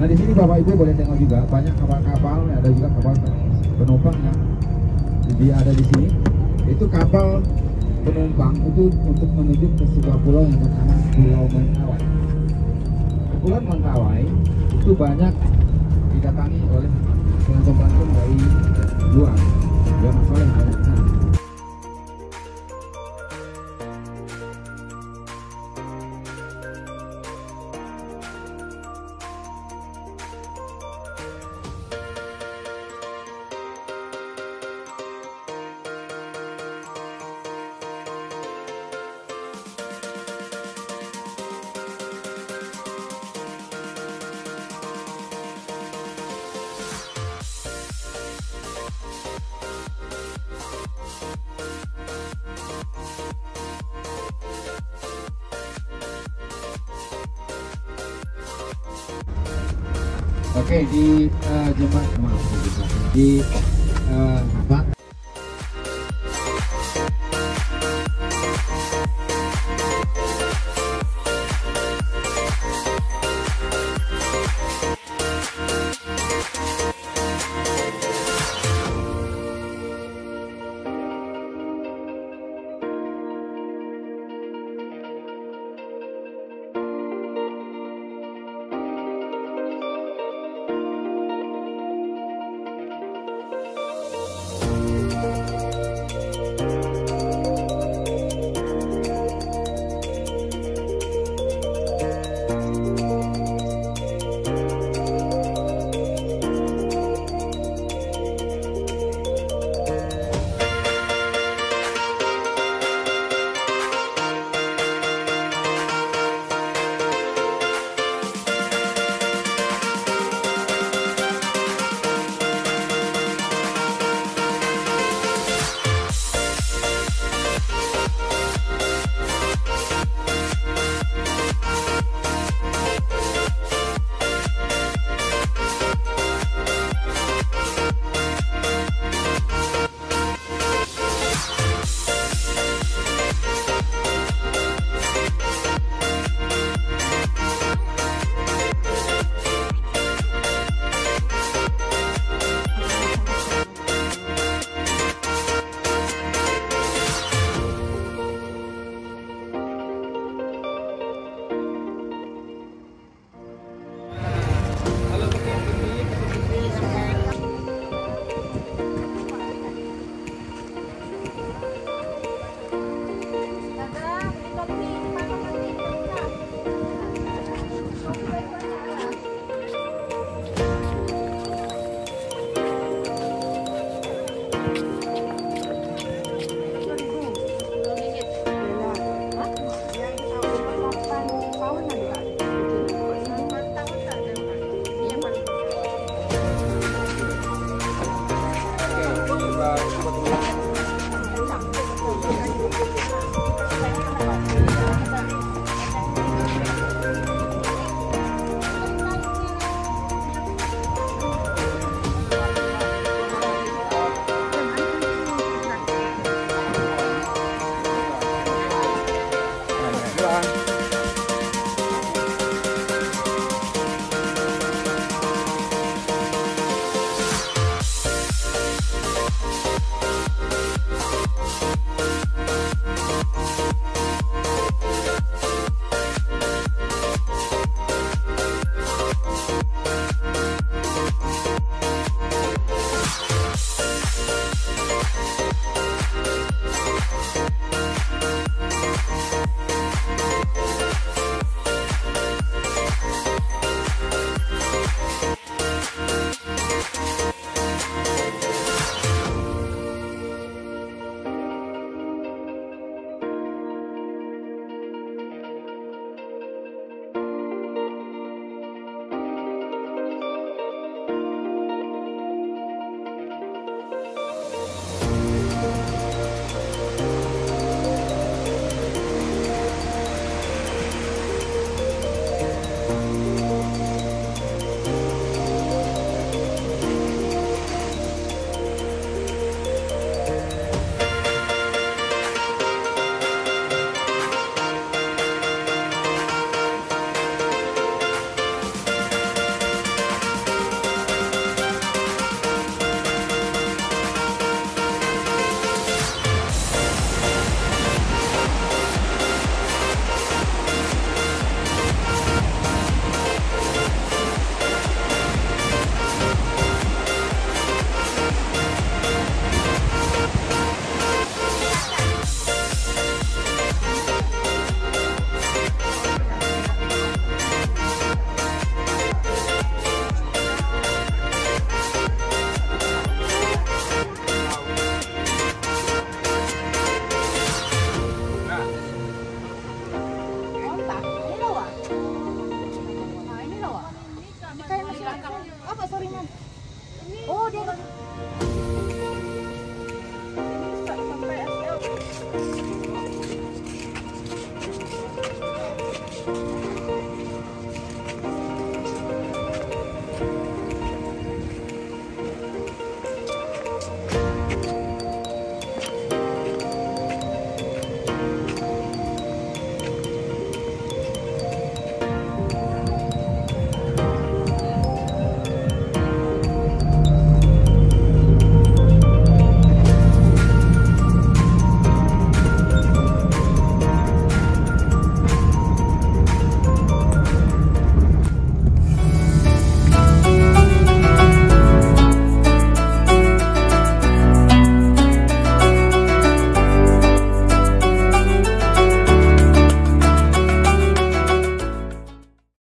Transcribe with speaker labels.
Speaker 1: Nah di sini Bapak Ibu boleh tengok juga banyak kapal-kapal, ada juga kapal penumpang yang dia ada di sini. Itu kapal penumpang itu untuk menuju ke sebuah pulau yang bernama Pulau Mentawai. Pulau Mentawai itu banyak didatangi oleh pelancong-pelancong dari luar. Ya masalah yang sana. Oke di uh, jembatan maaf di uh?